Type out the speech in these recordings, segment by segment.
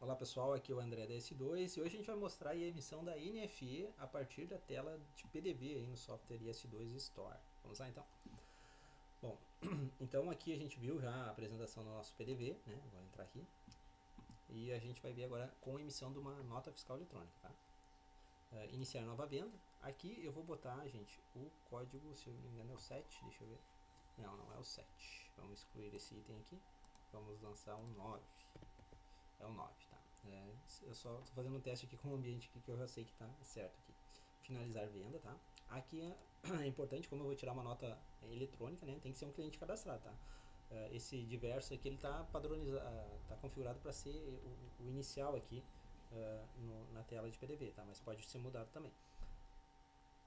Olá pessoal, aqui é o André da S2 e hoje a gente vai mostrar a emissão da NFE a partir da tela de PDV aí no software S2 Store. Vamos lá então? Bom, então aqui a gente viu já a apresentação do nosso PDV, né? Vou entrar aqui. E a gente vai ver agora com a emissão de uma nota fiscal eletrônica, tá? Uh, iniciar nova venda. Aqui eu vou botar, gente, o código, se eu não me engano é o 7, deixa eu ver. Não, não é o 7. Vamos excluir esse item aqui. Vamos lançar um 9 é o 9, tá? É, eu só estou fazendo um teste aqui com o ambiente aqui que eu já sei que está certo aqui. Finalizar venda, tá? Aqui é, é, importante, como eu vou tirar uma nota eletrônica, né? Tem que ser um cliente cadastrado, tá? É, esse diverso aqui, ele está padronizado, está configurado para ser o, o, inicial aqui uh, no, na tela de PDV, tá? Mas pode ser mudado também.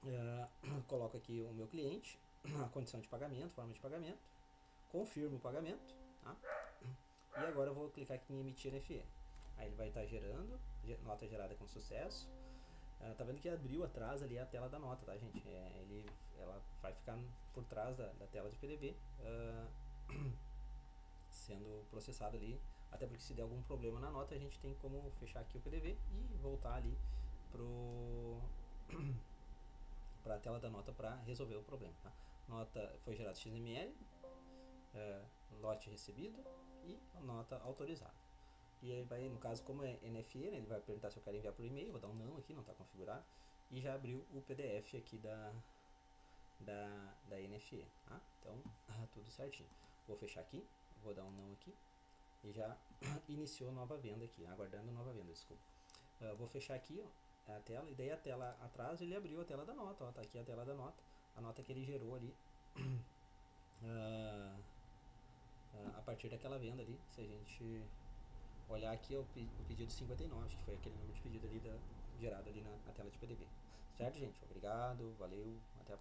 Uh, coloco aqui o meu cliente, a condição de pagamento, forma de pagamento, confirmo o pagamento, tá? E agora eu vou clicar aqui em emitir NFE. Aí ele vai estar tá gerando, nota gerada com sucesso. Uh, tá vendo que abriu atrás ali a tela da nota, tá gente? É, ele, ela vai ficar por trás da, da tela de PDV, uh, ah, sendo processado ali. Até porque se der algum problema na nota, a gente tem como fechar aqui o PDV e voltar ali pro para a tela da nota para resolver o problema. Tá? Nota foi gerada XML, ah, lote recebido, e nota autorizada. E aí vai, no caso, como é NFE, né, ele vai perguntar se eu quero enviar por e-mail, vou dar um não aqui, não está configurado. E já abriu o PDF aqui da, da, da NFE, tá? Então, tudo certinho. Vou fechar aqui, vou dar um não aqui. E já iniciou nova venda aqui, aguardando nova venda, desculpa. Uh, vou fechar aqui, ó, a tela, e daí a tela atrás ele abriu a tela da nota, ó, tá aqui a tela da nota. A nota que ele gerou ali. Uh, partir daquela venda ali. Se a gente olhar aqui, é o, o pedido 59, que foi aquele número de pedido ali da, gerado ali na, na tela de PDV. Certo, gente? Obrigado, valeu, até a próxima.